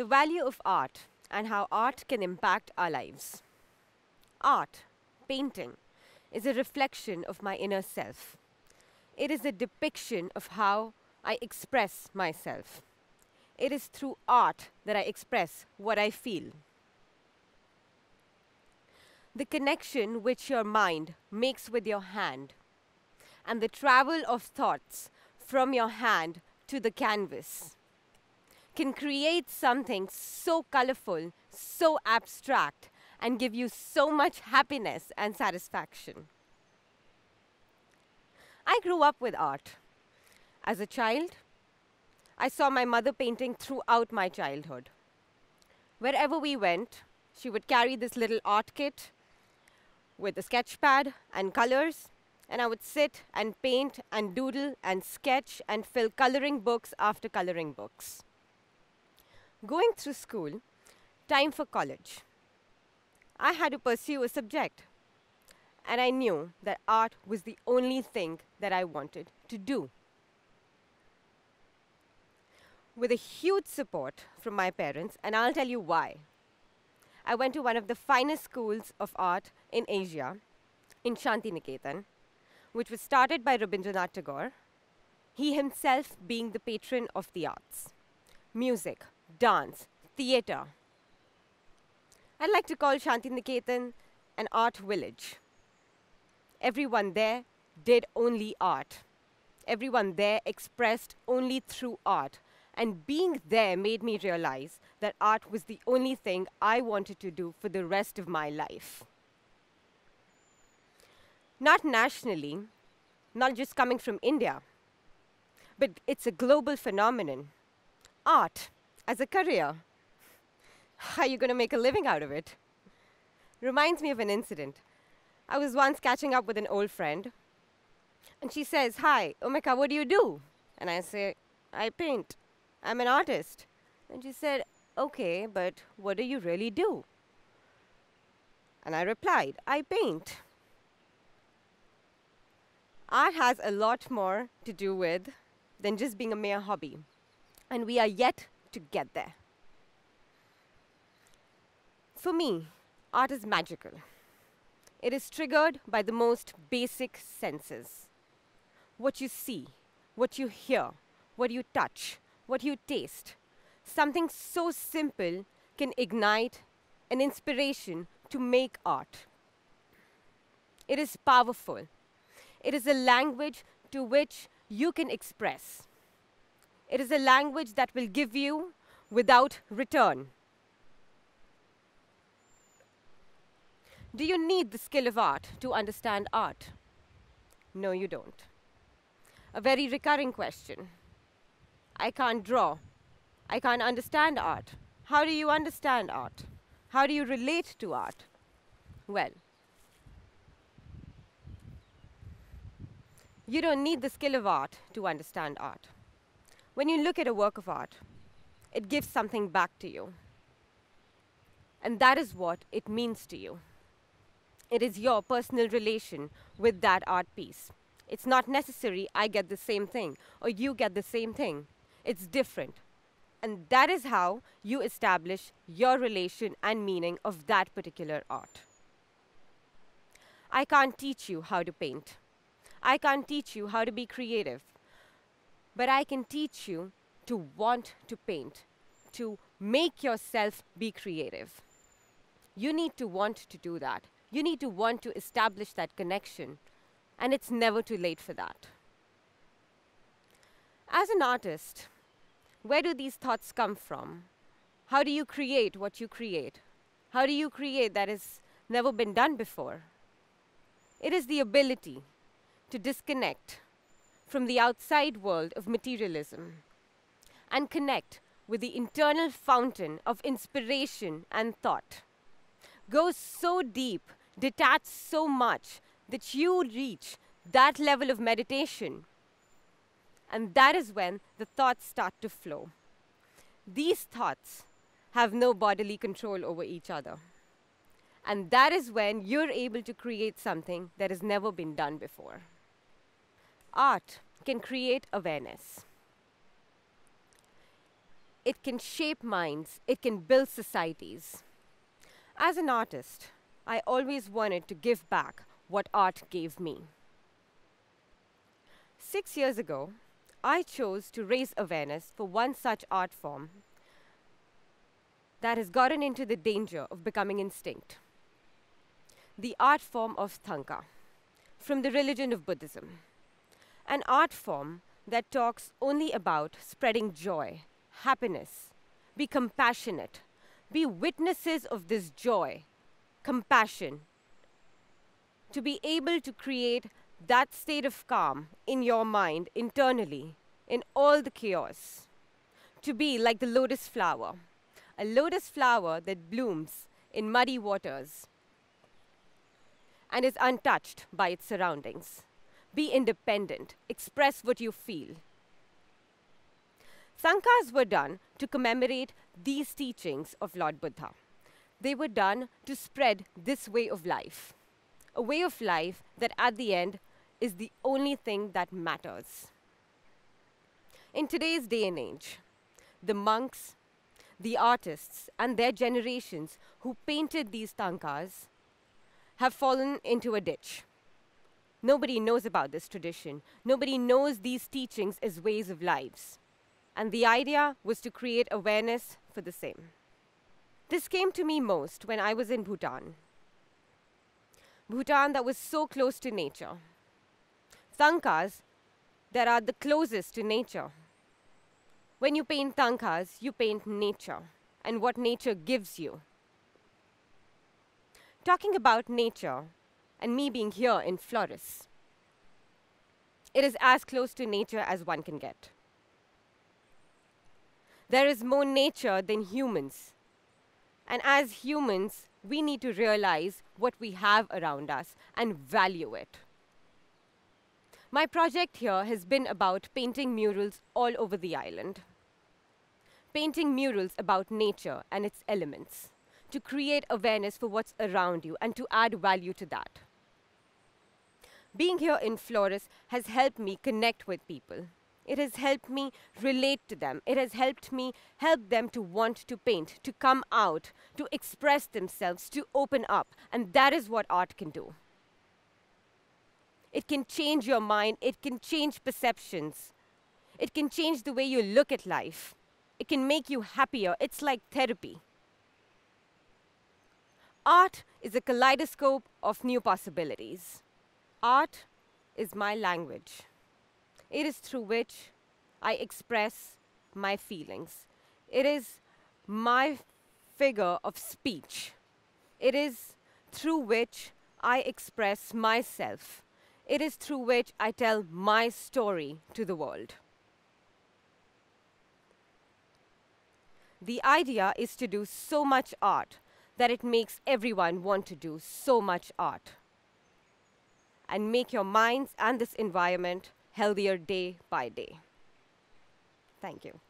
the value of art and how art can impact our lives. Art, painting, is a reflection of my inner self. It is a depiction of how I express myself. It is through art that I express what I feel. The connection which your mind makes with your hand and the travel of thoughts from your hand to the canvas can create something so colorful, so abstract, and give you so much happiness and satisfaction. I grew up with art. As a child, I saw my mother painting throughout my childhood. Wherever we went, she would carry this little art kit with a sketch pad and colors, and I would sit and paint and doodle and sketch and fill coloring books after coloring books. Going through school, time for college, I had to pursue a subject. And I knew that art was the only thing that I wanted to do. With a huge support from my parents, and I'll tell you why. I went to one of the finest schools of art in Asia, in Shantiniketan, which was started by Rabindranath Tagore, he himself being the patron of the arts music, dance, theatre. I'd like to call Shantiniketan an art village. Everyone there did only art. Everyone there expressed only through art. And being there made me realize that art was the only thing I wanted to do for the rest of my life. Not nationally, not just coming from India, but it's a global phenomenon. Art as a career. How are you going to make a living out of it? Reminds me of an incident. I was once catching up with an old friend, and she says, Hi, Umika, what do you do? And I say, I paint. I'm an artist. And she said, Okay, but what do you really do? And I replied, I paint. Art has a lot more to do with than just being a mere hobby. And we are yet to get there. For me, art is magical. It is triggered by the most basic senses what you see, what you hear, what you touch, what you taste. Something so simple can ignite an inspiration to make art. It is powerful. It is a language to which you can express. It is a language that will give you without return. Do you need the skill of art to understand art? No, you don't. A very recurring question. I can't draw. I can't understand art. How do you understand art? How do you relate to art? Well, you don't need the skill of art to understand art. When you look at a work of art, it gives something back to you. And that is what it means to you. It is your personal relation with that art piece. It's not necessary I get the same thing or you get the same thing. It's different. And that is how you establish your relation and meaning of that particular art. I can't teach you how to paint. I can't teach you how to be creative. But I can teach you to want to paint, to make yourself be creative. You need to want to do that. You need to want to establish that connection, and it's never too late for that. As an artist, where do these thoughts come from? How do you create what you create? How do you create that has never been done before? It is the ability to disconnect from the outside world of materialism and connect with the internal fountain of inspiration and thought. Go so deep, detach so much that you reach that level of meditation. And that is when the thoughts start to flow. These thoughts have no bodily control over each other. And that is when you're able to create something that has never been done before. Art can create awareness. it can shape minds, it can build societies. As an artist, I always wanted to give back what art gave me. Six years ago, I chose to raise awareness for one such art form that has gotten into the danger of becoming extinct the art form of Thangka, from the religion of Buddhism. An art form that talks only about spreading joy, happiness, be compassionate, be witnesses of this joy, compassion, to be able to create that state of calm in your mind internally, in all the chaos, to be like the lotus flower, a lotus flower that blooms in muddy waters and is untouched by its surroundings. Be independent, express what you feel. Thangkas were done to commemorate these teachings of Lord Buddha. They were done to spread this way of life, a way of life that at the end is the only thing that matters. In today's day and age, the monks, the artists, and their generations who painted these Thangkas have fallen into a ditch. Nobody knows about this tradition. Nobody knows these teachings as ways of lives. And the idea was to create awareness for the same. This came to me most when I was in Bhutan. Bhutan that was so close to nature. Thangkas that are the closest to nature. When you paint Thangkas, you paint nature and what nature gives you talking about nature and me being here in Flores. It is as close to nature as one can get. There is more nature than humans. And as humans, we need to realize what we have around us and value it. My project here has been about painting murals all over the island. Painting murals about nature and its elements to create awareness for what's around you and to add value to that. Being here in Flores has helped me connect with people. It has helped me relate to them. It has helped me help them to want to paint, to come out, to express themselves, to open up. And that is what art can do. It can change your mind, it can change perceptions, it can change the way you look at life, it can make you happier. It's like therapy. Art is a kaleidoscope of new possibilities. Art is my language. It is through which I express my feelings. It is my figure of speech. It is through which I express myself. It is through which I tell my story to the world. The idea is to do so much art that it makes everyone want to do so much art and make your minds and this environment healthier day by day. Thank you.